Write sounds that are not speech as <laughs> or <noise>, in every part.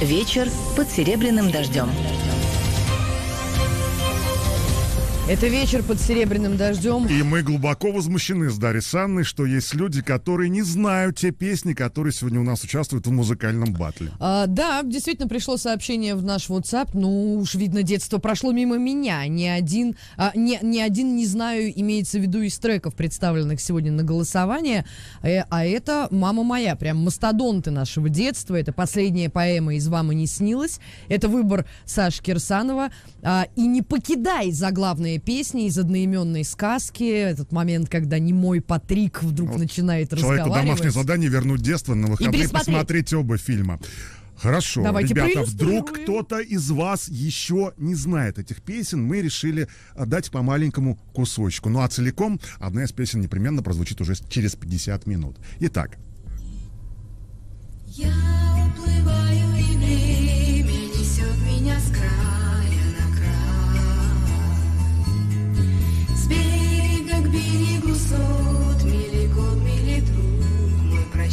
Вечер под серебряным дождем. Это вечер под серебряным дождем. И мы глубоко возмущены с Дарьей Санной, что есть люди, которые не знают те песни, которые сегодня у нас участвуют в музыкальном батле. А, да, действительно пришло сообщение в наш WhatsApp. Ну уж видно, детство прошло мимо меня. Ни один, а, ни, ни один не знаю, имеется в виду из треков, представленных сегодня на голосование. Э, а это «Мама моя», прям мастодонты нашего детства. Это последняя поэма «Из вам и не снилось». Это выбор Саши Кирсанова. А, и «Не покидай» заглавные песни из одноименной сказки. Этот момент, когда немой Патрик вдруг Вот начинает Человеку разговаривать. домашнее задание вернуть детство на выходные, посмотреть оба фильма. Хорошо, Давайте ребята, вдруг кто-то из вас еще не знает этих песен, мы решили дать по маленькому кусочку. Ну а целиком одна из песен непременно прозвучит уже через 50 минут. Итак, Я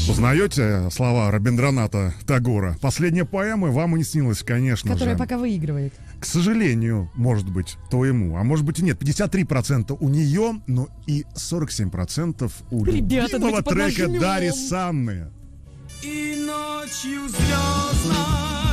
узнаете слова Рабиндраната Тагора? Последняя поэма вам и не снилась, конечно Которая же. пока выигрывает. К сожалению, может быть, твоему, а может быть и нет. 53% у нее, но и 47% у Ребята, любимого трека поднажмем. Дарьи Санны. И ночью звездной,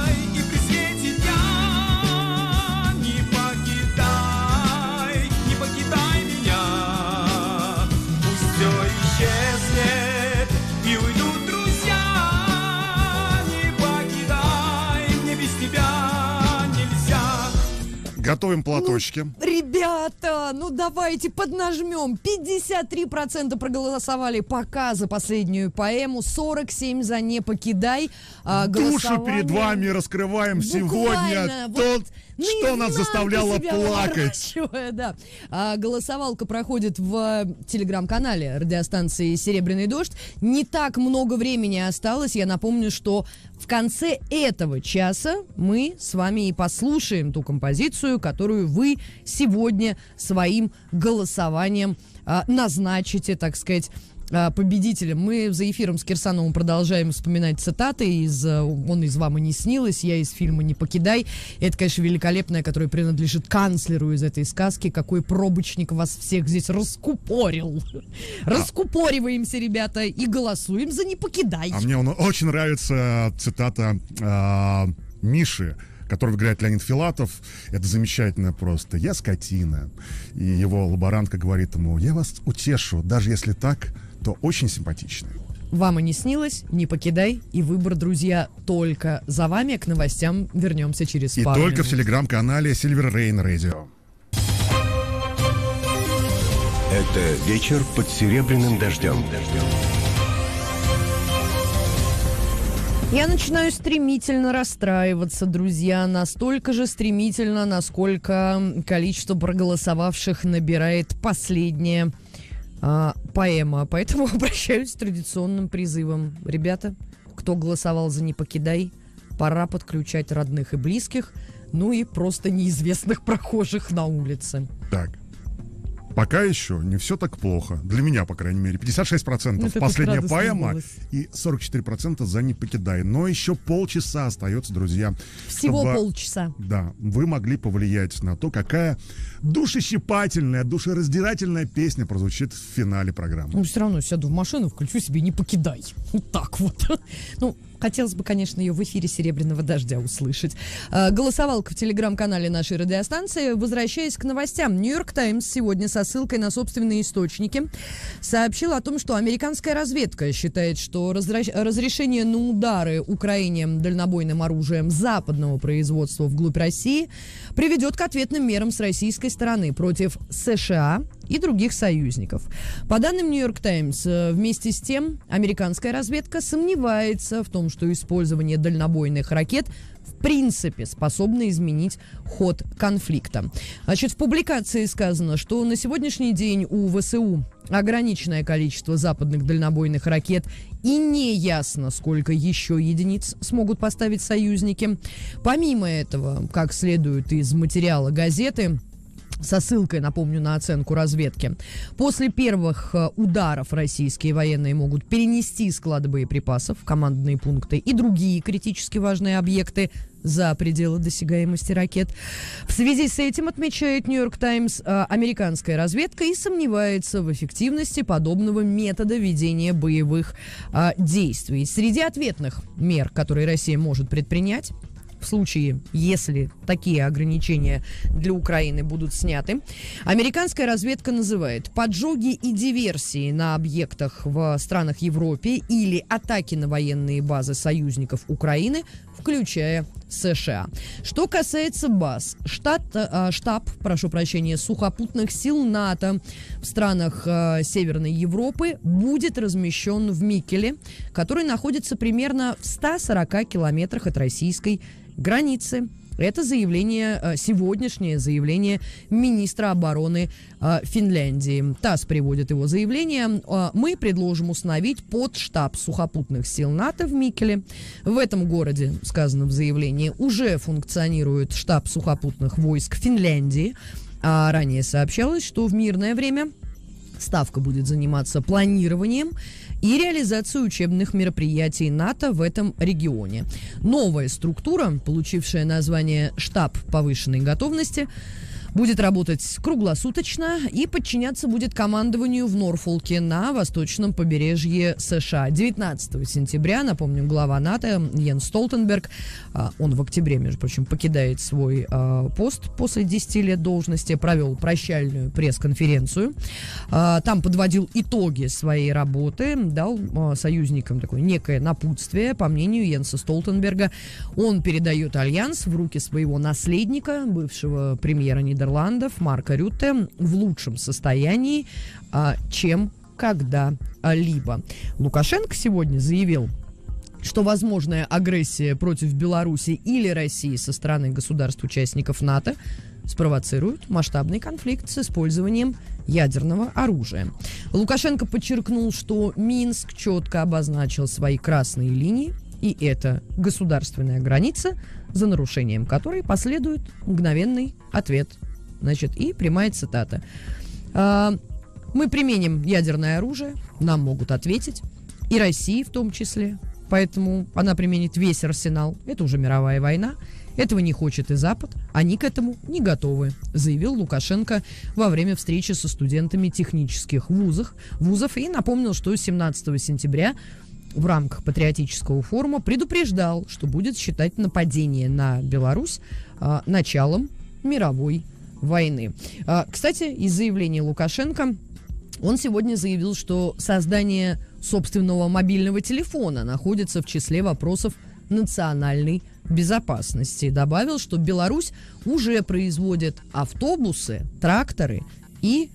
Готовим платочки. Ребята, ну давайте поднажмем. 53% проголосовали пока за последнюю поэму, 47% за «Не покидай». А, Душу голосование- перед вами раскрываем Буквально, сегодня. вот что нас заставляло плакать. да. А, голосовалка проходит в телеграм-канале радиостанции «Серебряный дождь». Не так много времени осталось. Я напомню, что в конце этого часа мы с вами и послушаем ту композицию, которую вы сегодня своим голосованием а, назначите, так сказать, победителем. Мы за эфиром с Кирсановым продолжаем вспоминать цитаты из э, «Он из вам и не снилось», «Я из фильма «Не покидай». Это, конечно, великолепное, которое принадлежит канцлеру из этой сказки. Какой пробочник вас всех здесь раскупорил. Раскупориваемся, ребята, и голосуем за «Не покидай». А мне он очень нравится цитата а, Миши, которого играет Леонид Филатов. Это замечательно просто. Я скотина. И его лаборантка говорит ему, я вас утешу, даже если так, то очень симпатично. Вам и не снилось, не покидай. И выбор, друзья, только за вами. К новостям вернемся через И пару только в телеграм-канале Silver Rain Radio. Это вечер под серебряным дождем. Я начинаю стремительно расстраиваться, друзья, настолько же стремительно, насколько количество проголосовавших набирает последняя а, поэма. Поэтому <laughs> обращаюсь с традиционным призывом. Ребята, кто голосовал за «Не покидай», пора подключать родных и близких, ну и просто неизвестных <laughs> прохожих на улице. Так. Пока еще не все так плохо. Для меня, по крайней мере. 56% Ну, последняя поэма голос. и 44% за «Не покидай». Но еще полчаса остается, друзья. Всего чтобы- полчаса. Да, вы могли повлиять на то, какая душещипательная, душераздирательная песня прозвучит в финале программы. Ну, все равно сяду в машину, включу себе «Не покидай». <laughs> Вот так вот. Ну, хотелось бы, конечно, ее в эфире «Серебряного дождя» услышать. А, Голосовалка в телеграм-канале нашей радиостанции. Возвращаясь к новостям. «Нью-Йорк Таймс» сегодня со ссылкой на собственные источники сообщил о том, что американская разведка считает, что разрешение на удары Украине дальнобойным оружием западного производства вглубь России приведет к ответным мерам с российской стороны против США и других союзников. По данным Нью-Йорк Таймс, э, вместе с тем американская разведка сомневается в том, что использование дальнобойных ракет в принципе способно изменить ход конфликта. Значит, в публикации сказано, что на сегодняшний день у ВСУ ограниченное количество западных дальнобойных ракет и не ясно, сколько еще единиц смогут поставить союзники. Помимо этого, как следует из материала газеты, со ссылкой, напомню, на оценку разведки. После первых э, ударов российские военные могут перенести склады боеприпасов, командные пункты и другие критически важные объекты за пределы досягаемости ракет. В связи с этим, отмечает Нью-Йорк Таймс, э, американская разведка и сомневается в эффективности подобного метода ведения боевых э, действий. Среди ответных мер, которые Россия может предпринять, в случае, если такие ограничения для Украины будут сняты. Американская разведка называет поджоги и диверсии на объектах в странах Европы или атаки на военные базы союзников Украины, включая США. Что касается баз, штат, э, штаб, прошу прощения, сухопутных сил НАТО в странах э, Северной Европы будет размещен в Микеле, который находится примерно в 140 километрах от российской границы. Это заявление, э, сегодняшнее заявление министра обороны э, Финляндии. ТАСС приводит его заявление. Э, Мы предложим установить под штаб сухопутных сил НАТО в Микеле. В этом городе, сказано в заявлении, уже функционирует штаб сухопутных войск Финляндии. А ранее сообщалось, что в мирное время Ставка будет заниматься планированием и реализацией учебных мероприятий НАТО в этом регионе. Новая структура, получившая название «Штаб повышенной готовности», будет работать круглосуточно и подчиняться будет командованию в Норфолке на восточном побережье США. 19 сентября, напомню, глава НАТО Йен Столтенберг, а, он в октябре, между прочим, покидает свой а, пост после 10 лет должности, провел прощальную пресс-конференцию. А, Там подводил итоги своей работы, дал союзникам такое некое напутствие. По мнению Йенса Столтенберга, он передает альянс в руки своего наследника, бывшего премьера Нидерландов Марка Рютте, в лучшем состоянии, а, чем когда-либо. Лукашенко сегодня заявил, что возможная агрессия против Беларуси или России со стороны государств-участников НАТО спровоцирует масштабный конфликт с использованием ядерного оружия. Лукашенко подчеркнул, что Минск четко обозначил свои красные линии, и это государственная граница, за нарушением которой последует мгновенный ответ. Значит, и прямая цитата. «А, Мы применим ядерное оружие, нам могут ответить, и России в том числе. Поэтому она применит весь арсенал. Это уже мировая война. Этого не хочет и Запад. Они к этому не готовы, заявил Лукашенко во время встречи со студентами технических вузов, вузов и напомнил, что 17 сентября в рамках патриотического форума предупреждал, что будет считать нападение на Беларусь а, началом мировой войны. А, кстати, из заявления Лукашенко он сегодня заявил, что создание собственного мобильного телефона находится в числе вопросов национальной безопасности. Добавил, что Беларусь уже производит автобусы, тракторы и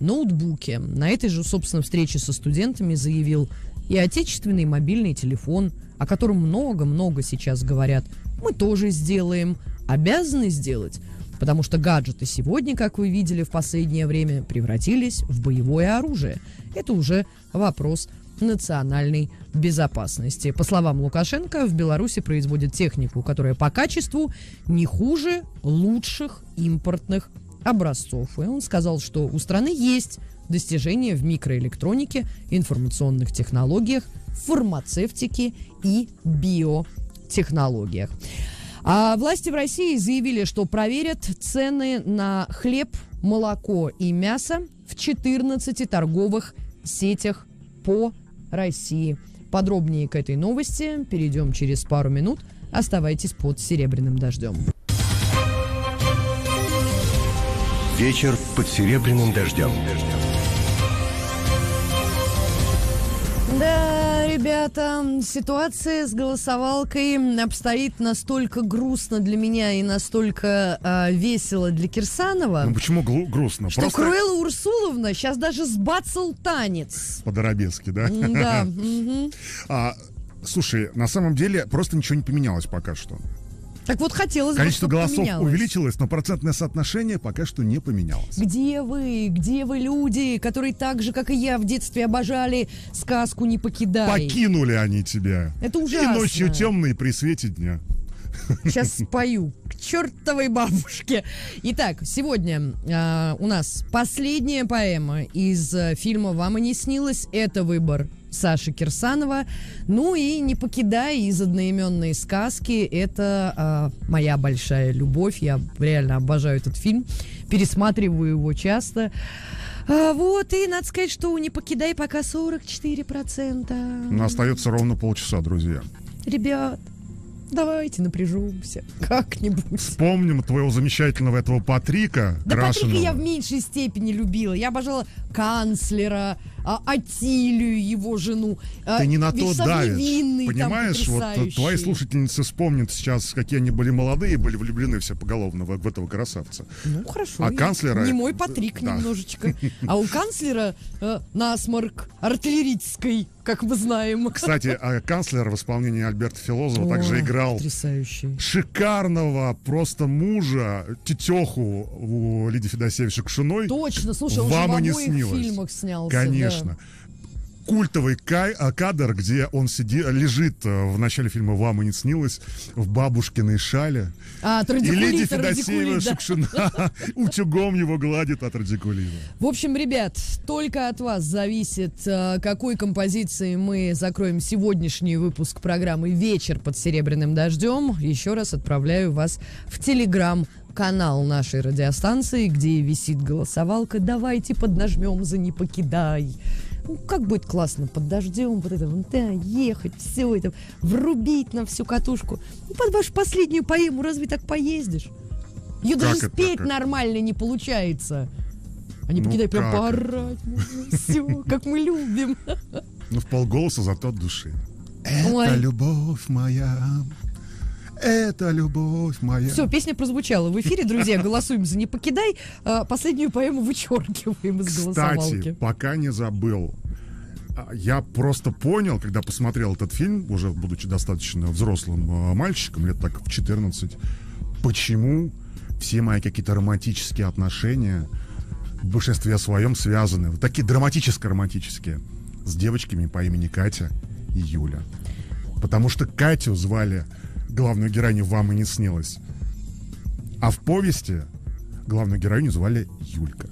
ноутбуки. На этой же, собственно, встрече со студентами заявил и отечественный мобильный телефон, о котором много-много сейчас говорят, мы тоже сделаем, обязаны сделать, потому что гаджеты сегодня, как вы видели в последнее время, превратились в боевое оружие. Это уже вопрос национальной безопасности. По словам Лукашенко, в Беларуси производят технику, которая по качеству не хуже лучших импортных образцов. И он сказал, что у страны есть достижения в микроэлектронике, информационных технологиях, фармацевтике и биотехнологиях. А власти в России заявили, что проверят цены на хлеб, молоко и мясо в 14 торговых сетях по России. Подробнее к этой новости перейдем через пару минут. Оставайтесь под серебряным дождем. Вечер под серебряным дождем. Да, ребята, ситуация с голосовалкой обстоит настолько грустно для меня и настолько а, весело для Кирсанова, Ну почему глу- грустно? что Просто Круэлла Урсуловна сейчас даже сбацал танец. по-доробески, да? Да. <laughs> А, слушай, на самом деле просто ничего не поменялось пока что. Так вот хотелось бы, Количество чтобы голосов поменялось. увеличилось, но процентное соотношение пока что не поменялось. Где вы? Где вы, люди, которые так же, как и я, в детстве обожали сказку «Не покидай»? Покинули они тебя. Это И ужасно. ночью темной при свете дня. Сейчас <laughs> спою к чертовой бабушке. Итак, сегодня а, у нас последняя поэма из э, фильма «Вам и не снилось». Это выбор Саши Кирсанова. Ну и «Не покидай» из одноименной сказки. Это а, моя большая любовь. Я реально обожаю этот фильм. Пересматриваю его часто. А, вот, и надо сказать, что у «Не покидай» пока 44%. Но остается ровно полчаса, друзья. Ребят, давайте напряжемся как-нибудь. Вспомним твоего замечательного этого Патрика Да Патрика я в меньшей степени любила. Я обожала канцлера, а, Атилию, его жену. а, Ты не на то давишь. Там Понимаешь, вот твои слушательницы вспомнят сейчас, какие они были молодые, были влюблены все поголовно в, в этого красавца. Ну, хорошо. А канцлера- Не мой Патрик Да. немножечко. <laughs> А у канцлера э, насморк артиллерийской, как мы знаем. Кстати, а канцлер в исполнении Альберта Филозова также Ой, играл Потрясающий. шикарного просто мужа, тетеху у Лидии Федосеевича Кшиной. Точно, слушай, он же в не обоих снилось. фильмах снялся. Конечно. Культовый кай- а, кадр, где он сиди, лежит э, в начале фильма «Вам и не снилось» в бабушкиной шале. А, И Лидия Федосеева да. Шукшина <laughs> утюгом его гладит от радикулита. В общем, ребят, только от вас зависит, э, какой композицией мы закроем сегодняшний выпуск программы «Вечер под серебряным дождем». Еще раз отправляю вас в телеграм канал нашей радиостанции, где висит голосовалка. Давайте поднажмем за «Не покидай». Ну, как будет классно под дождем, вот это да, ехать, все это, врубить на всю катушку. Ну, под вашу последнюю поэму разве так поездишь? Ее даже это спеть как? нормально не получается. А не Ну покидай, прям как поорать <laughs> Все, как мы любим. Ну, в полголоса, зато от души. Это Ой. любовь моя, это любовь моя. Все, песня прозвучала в эфире, друзья. Голосуем за «Не покидай». А, Последнюю поэму вычеркиваем из Кстати, голосовалки. пока не забыл, а, я просто понял, когда посмотрел этот фильм, уже будучи достаточно взрослым а, мальчиком, лет так в 14, почему все мои какие-то романтические отношения в большинстве своем связаны, вот такие драматическо-романтические, с девочками по имени Катя и Юля. Потому что Катю звали главную героиню «Вам и не снилось». А в повести главную героиню звали Юлька.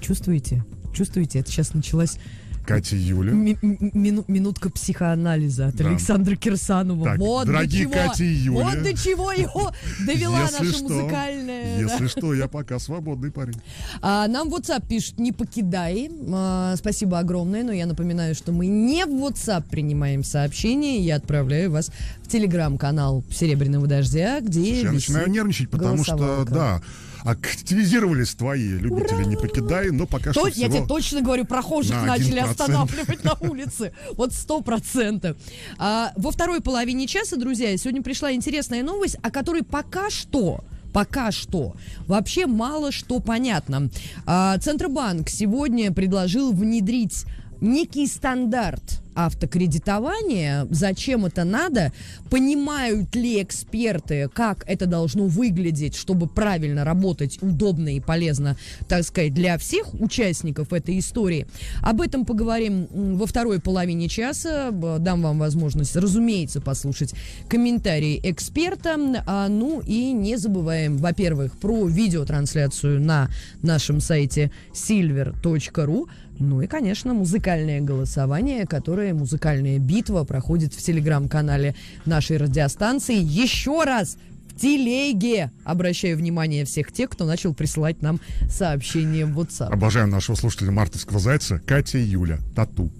Чувствуете? Чувствуете? Это сейчас началась Катя Юля. ми- ми- мину- минутка психоанализа от Да. Александра Кирсанова. Так, вот дорогие до чего, Катя и Юля. Вот до чего его довела Если наша что, музыкальная... да. Если что, я пока свободный парень. А, нам WhatsApp пишет, не покидай. А, спасибо огромное, но я напоминаю, что мы не в WhatsApp принимаем сообщения. Я отправляю вас в телеграм-канал Серебряного дождя, где Я висит начинаю нервничать, потому что, да, активизировались твои любители не покидай, но пока То- что я тебе точно говорю, прохожих на начали 1%. останавливать на улице. Вот сто процентов. А, во второй половине часа, друзья, сегодня пришла интересная новость, о которой пока что Пока что. Вообще мало что понятно. А, Центробанк сегодня предложил внедрить некий стандарт автокредитования. Зачем это надо? Понимают ли эксперты, как это должно выглядеть, чтобы правильно работать, удобно и полезно, так сказать, для всех участников этой истории? Об этом поговорим во второй половине часа. Дам вам возможность, разумеется, послушать комментарии эксперта. А, ну и не забываем, во-первых, про видеотрансляцию на нашем сайте silver.ru. Ну и, конечно, музыкальное голосование, которое, музыкальная битва проходит в телеграм-канале нашей радиостанции. Еще раз в телеге обращаю внимание всех тех, кто начал присылать нам сообщения в WhatsApp. Обожаю нашего слушателя мартовского зайца Катя и Юля. Тату.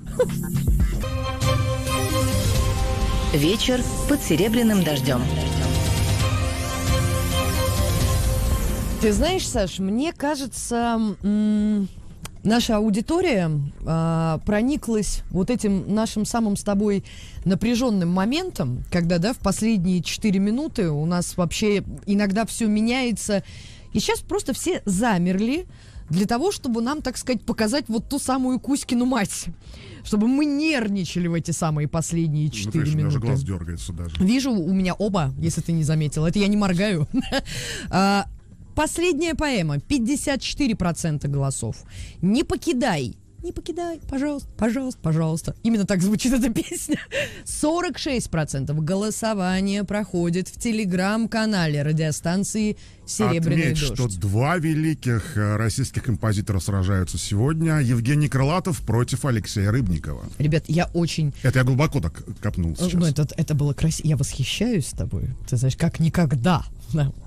Вечер под серебряным дождем. Ты знаешь, Саш, мне кажется, м, наша аудитория а, прониклась вот этим нашим самым с тобой напряженным моментом, когда, да, в последние 4 минуты у нас вообще иногда все меняется. И сейчас просто все замерли для того, чтобы нам, так сказать, показать вот ту самую Кузькину мать. Чтобы мы нервничали в эти самые последние Ну, 4 конечно, у меня уже минуты. глаз дергается даже. Вижу, у меня оба, если ты не заметил. Это я не моргаю. <laughs> Последняя поэма. 54% голосов. «Не покидай». не покидай, пожалуйста, пожалуйста, пожалуйста. Именно так звучит эта <laughs> песня. 46% голосования проходит в телеграм-канале радиостанции «Серебряный Отметь, дождь». что два великих э, российских композитора сражаются сегодня. Евгений Крылатов против Алексея Рыбникова. Ребят, я очень... Это я глубоко так копнул сейчас. Ну, это, это было красиво. Я восхищаюсь тобой. Ты знаешь, как никогда.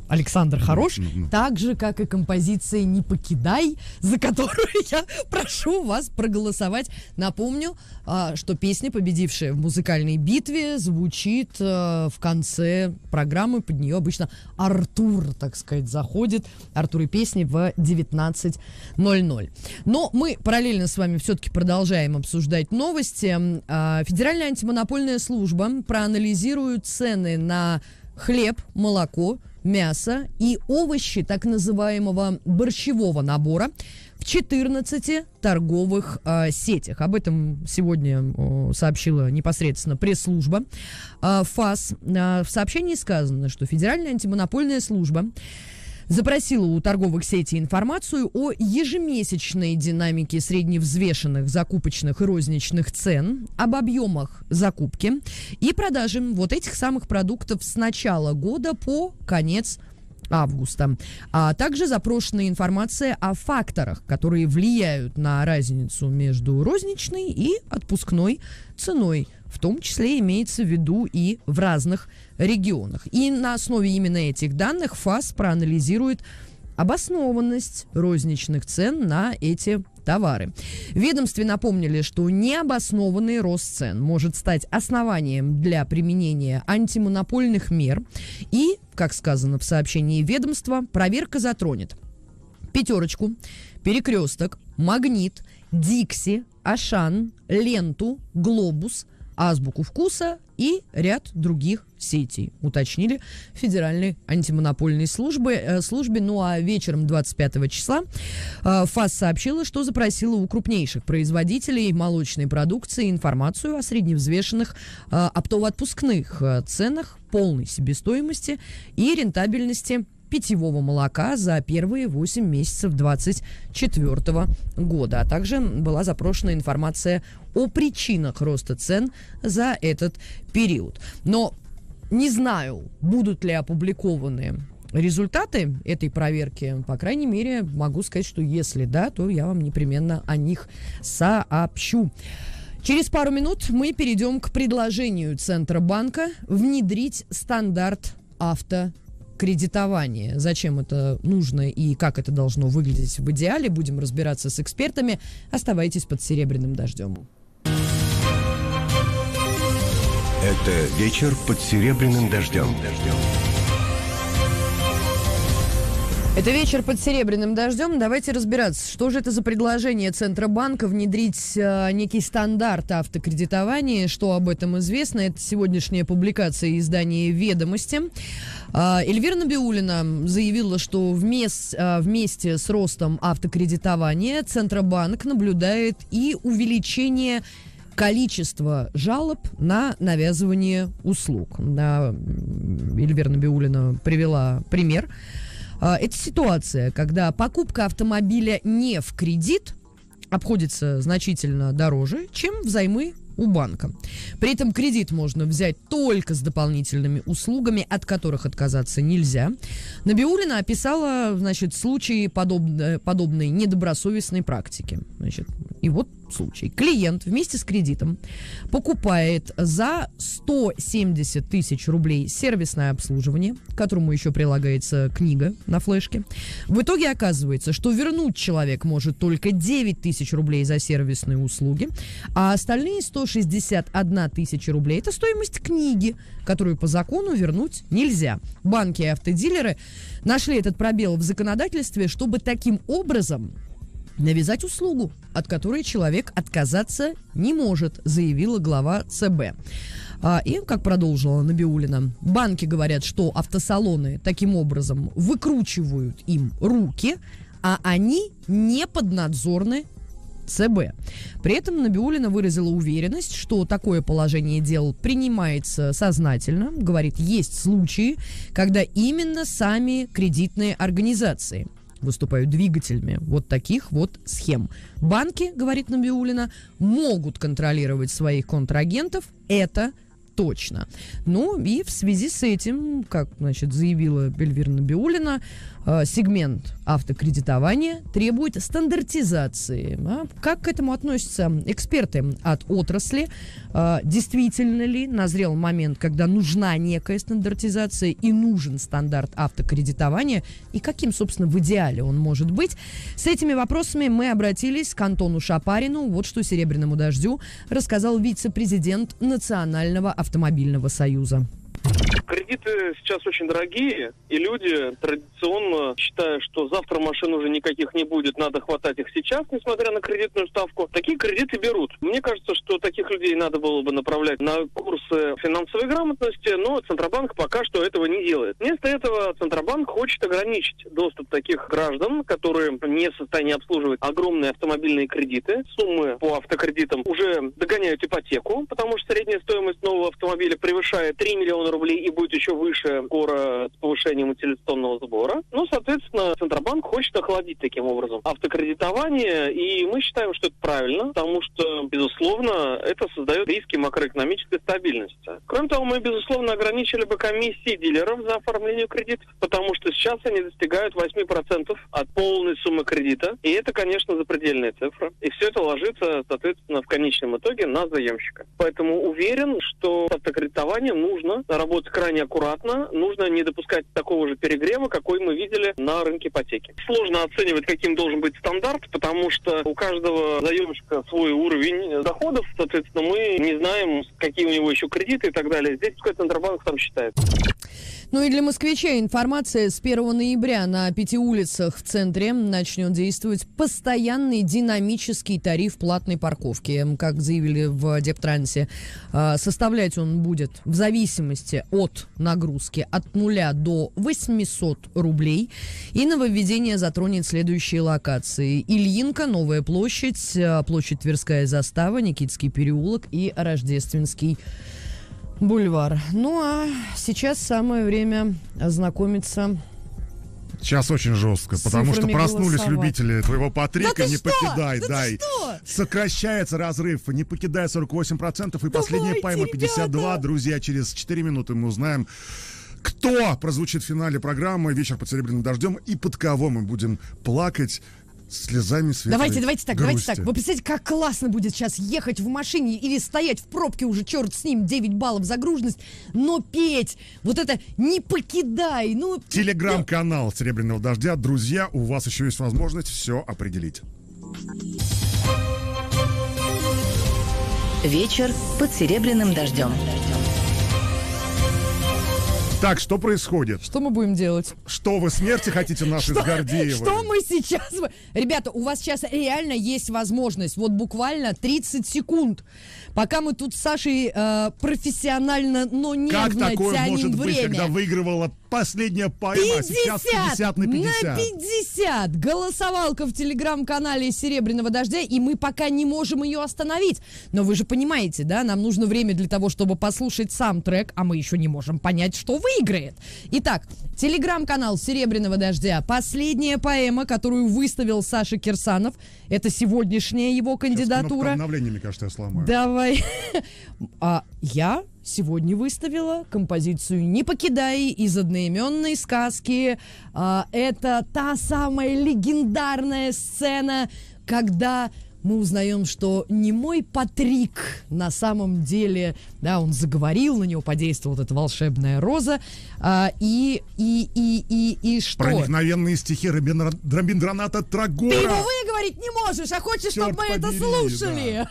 Александр хорош, ну, ну. так же, как и композиция «Не покидай», за которую <laughs> я прошу вас проголосовать. Напомню, а, что песня, победившая в музыкальной битве, звучит а, в конце программы. Под нее обычно Артур, так сказать, заходит. Артур и песни в 19.00. Но мы параллельно с вами все-таки продолжаем обсуждать новости. А, Федеральная антимонопольная служба проанализирует цены на хлеб, молоко, мясо и овощи так называемого борщевого набора в 14 торговых э, сетях. Об этом сегодня э, сообщила непосредственно пресс-служба э, ФАС. Э, в сообщении сказано, что Федеральная антимонопольная служба запросила у торговых сетей информацию о ежемесячной динамике средневзвешенных закупочных и розничных цен, об объемах закупки и продажи вот этих самых продуктов с начала года по конец августа. А также запрошена информация о факторах, которые влияют на разницу между розничной и отпускной ценой. В том числе имеется в виду и в разных регионах. И на основе именно этих данных ФАС проанализирует обоснованность розничных цен на эти товары. Ведомстве напомнили, что необоснованный рост цен может стать основанием для применения антимонопольных мер. И, как сказано в сообщении ведомства, проверка затронет пятерочку, перекресток, магнит, Дикси, Ашан, Ленту, Глобус, Азбуку вкуса и ряд других сетей, уточнили Федеральной антимонопольной службы, э, службе. Ну а вечером 25 числа э, ФАС сообщила, что запросила у крупнейших производителей молочной продукции информацию о средневзвешенных э, оптово-отпускных ценах, полной себестоимости и рентабельности питьевого молока за первые 8 месяцев 2024 года. А также была запрошена информация о причинах роста цен за этот период. Но не знаю, будут ли опубликованы результаты этой проверки. По крайней мере, могу сказать, что если да, то я вам непременно о них сообщу. Через пару минут мы перейдем к предложению Центробанка внедрить стандарт авто кредитование. Зачем это нужно и как это должно выглядеть в идеале, будем разбираться с экспертами. Оставайтесь под серебряным дождем. Это вечер под серебряным дождем. Это вечер под серебряным дождем. Давайте разбираться, что же это за предложение Центробанка внедрить э, некий стандарт автокредитования, что об этом известно. Это сегодняшняя публикация издания «Ведомости». Э, Эльвира Набиулина заявила, что вместе, э, вместе с ростом автокредитования Центробанк наблюдает и увеличение количество жалоб на навязывание услуг. Да, Эльвира Набиулина привела пример. Это ситуация, когда покупка автомобиля не в кредит обходится значительно дороже, чем взаймы у банка. При этом кредит можно взять только с дополнительными услугами, от которых отказаться нельзя. Набиулина описала, значит, случаи подобной, подобной недобросовестной практики. Значит, и вот случай. Клиент вместе с кредитом покупает за 170 тысяч рублей сервисное обслуживание, которому еще прилагается книга на флешке. В итоге оказывается, что вернуть человек может только 9 тысяч рублей за сервисные услуги, а остальные 161 тысяча рублей – это стоимость книги, которую по закону вернуть нельзя. Банки и автодилеры нашли этот пробел в законодательстве, чтобы таким образом навязать услугу, от которой человек отказаться не может, заявила глава ЦБ. А, и, как продолжила Набиулина, банки говорят, что автосалоны таким образом выкручивают им руки, а они не поднадзорны ЦБ. При этом Набиулина выразила уверенность, что такое положение дел принимается сознательно. Говорит, есть случаи, когда именно сами кредитные организации выступают двигателями вот таких вот схем. Банки, говорит Набиулина, могут контролировать своих контрагентов. Это точно. Ну и в связи с этим, как значит, заявила Эльвира Набиулина, э, сегмент автокредитования требует стандартизации. А Как к этому относятся эксперты от отрасли? Э, Действительно ли назрел момент, когда нужна некая стандартизация и нужен стандарт автокредитования? И каким, собственно, в идеале он может быть? С этими вопросами мы обратились к Антону Шапарину. Вот что «Серебряному дождю» рассказал вице-президент Национального автомобильного союза. Кредиты сейчас очень дорогие, и люди традиционно считая, что завтра машин уже никаких не будет, надо хватать их сейчас, несмотря на кредитную ставку, такие кредиты берут. Мне кажется, что таких людей надо было бы направлять на курсы финансовой грамотности, но Центробанк пока что этого не делает. Вместо этого Центробанк хочет ограничить доступ таких граждан, которые не в состоянии обслуживать огромные автомобильные кредиты. Суммы по автокредитам уже догоняют ипотеку, потому что средняя стоимость нового автомобиля превышает 3 миллиона рублей и будет еще выше скоро с повышением утилизационного сбора. Ну, соответственно, Центробанк хочет охладить таким образом автокредитование, и мы считаем, что это правильно, потому что, безусловно, это создает риски макроэкономической стабильности. Кроме того, мы, безусловно, ограничили бы комиссии дилеров за оформление кредитов, потому что сейчас они достигают 8% от полной суммы кредита, и это, конечно, запредельная цифра. И все это ложится, соответственно, в конечном итоге на заемщика. Поэтому уверен, что с автокредитованием нужно работать крайне аккуратно, нужно не допускать такого же перегрева, какой мы видели на рынке ипотеки. Сложно оценивать, каким должен быть стандарт, потому что у каждого заемщика свой уровень доходов, соответственно, мы не знаем, какие у него еще кредиты и так далее. Здесь пускай Центробанк сам считает. Ну и для москвичей информация с 1 ноября на пяти улицах в центре начнет действовать постоянный динамический тариф платной парковки. Как заявили в Дептрансе, а, составлять он будет в зависимости от нагрузки от 0 до 800 рублей. И нововведение затронет следующие локации. Ильинка, Новая площадь, а, площадь Тверская застава, Никитский переулок и Рождественский Бульвар. Ну а сейчас самое время ознакомиться. Сейчас очень жестко, потому что проснулись голосовать. любители твоего Патрика. Да не что? покидай, Да дай. Сокращается разрыв. Не покидай 48%. И последняя Давайте, пайма 52. ребята. Друзья, через 4 минуты мы узнаем, кто прозвучит в финале программы «Вечер под серебряным дождем» и под кого мы будем плакать слезами светлой Давайте, давайте так, давайте грусти. так. Вы представляете, как классно будет сейчас ехать в машине или стоять в пробке уже, черт с ним, 9 баллов загруженность, но петь, вот это не покидай, ну... Телеграм-канал «Серебряного дождя». Друзья, у вас еще есть возможность все определить. Вечер под серебряным дождем. Так, что происходит? Что мы будем делать? Что вы смерти хотите нашей с Гордеевой? Что мы сейчас... Ребята, у вас сейчас реально есть возможность, вот буквально 30 секунд, пока мы тут с Сашей э, профессионально, но Как нервно такое тянем может быть, время. когда выигрывала последняя пайма, а сейчас 50 на 50? 50! Голосовалка в телеграм-канале Серебряного дождя, и мы пока не можем ее остановить. Но вы же понимаете, да, нам нужно время для того, чтобы послушать сам трек, а мы еще не можем понять, что выиграет. Итак, телеграм-канал Серебряного дождя. Последняя поэма, которую выставил Саша Кирсанов. Это сегодняшняя его Сейчас кандидатура. обновления, мне кажется, я сломаю. Давай. <laughs> А я сегодня выставила композицию «Не покидай» из одноименной сказки. А, это та самая легендарная сцена, когда мы узнаем, что не мой Патрик на самом деле, да, он заговорил, на него подействовала вот эта волшебная роза, а, и, и, и, и, и что? Проникновенные стихи Робин- Робиндраната Ты Трагора. его выговорить не можешь, а хочешь, Чёрт чтобы мы это побери, слушали.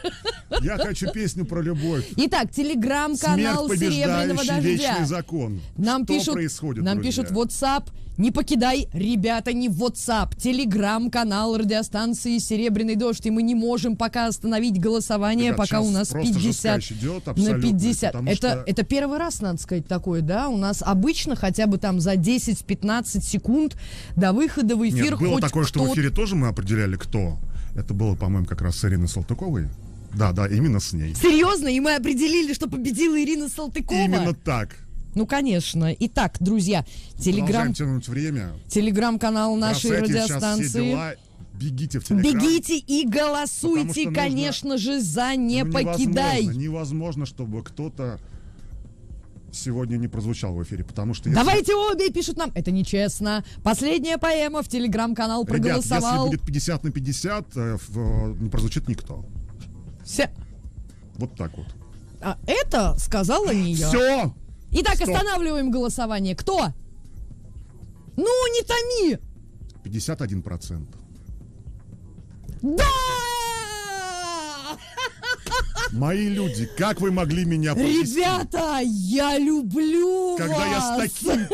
Я хочу песню про любовь. Итак, телеграм-канал Серебряного дождя. вечный закон. Нам Что пишут, происходит, нам друзья? пишут WhatsApp. Не покидай, ребята, не WhatsApp. Телеграм-канал радиостанции Серебряный дождь. И мы не можем пока остановить голосование, Ребят, пока у нас просто 50 жесткач идет на абсолютно, 50. потому Это, что- это первый раз, надо сказать, такое, да? У нас обычно хотя бы там за 10-15 секунд до выхода в эфир Нет, было такое, что в эфире тоже мы определяли, кто. Это было, по-моему, как раз с Ириной Салтыковой. Да, да, именно с ней. Серьезно? И мы определили, что победила Ирина Салтыкова? Именно так. Ну, конечно. Итак, друзья, телеграм, тянуть время. телеграм-канал нашей Бросайте радиостанции. бегите в телеграм. Бегите и голосуйте, нужно- конечно же, за «Не Ну, покидай». Невозможно, невозможно, чтобы кто-то сегодня не прозвучал в эфире, потому что... если- Давайте обе, пишут нам. Это нечестно. Последняя поэма в телеграм-канал Ребят, если проголосовал. будет 50 на 50, э, э, не прозвучит никто. Все. Вот так вот. А это сказала не я. Все! Итак, Стоп. останавливаем голосование. Кто? Ну, не томи! 51%. Да! Мои люди, как вы могли меня подвести? Ребята, я люблю Когда я с вас! таким...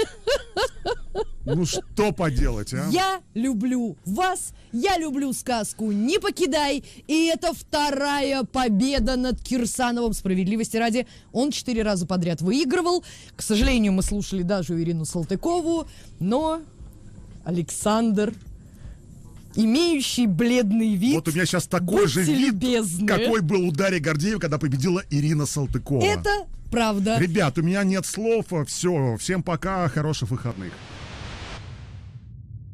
Ну что поделать, а? Я люблю вас, я люблю сказку «Не покидай», и это вторая победа над Кирсановым. Справедливости ради, он четыре раза подряд выигрывал. К сожалению, мы слушали даже Ирину Салтыкову, но Александр, имеющий бледный вид, Вот у меня сейчас такой же вид, любезны. какой был у Дарьи Гордеева, когда победила Ирина Салтыкова. это правда. Ребят, у меня нет слов, все, всем пока, хороших выходных.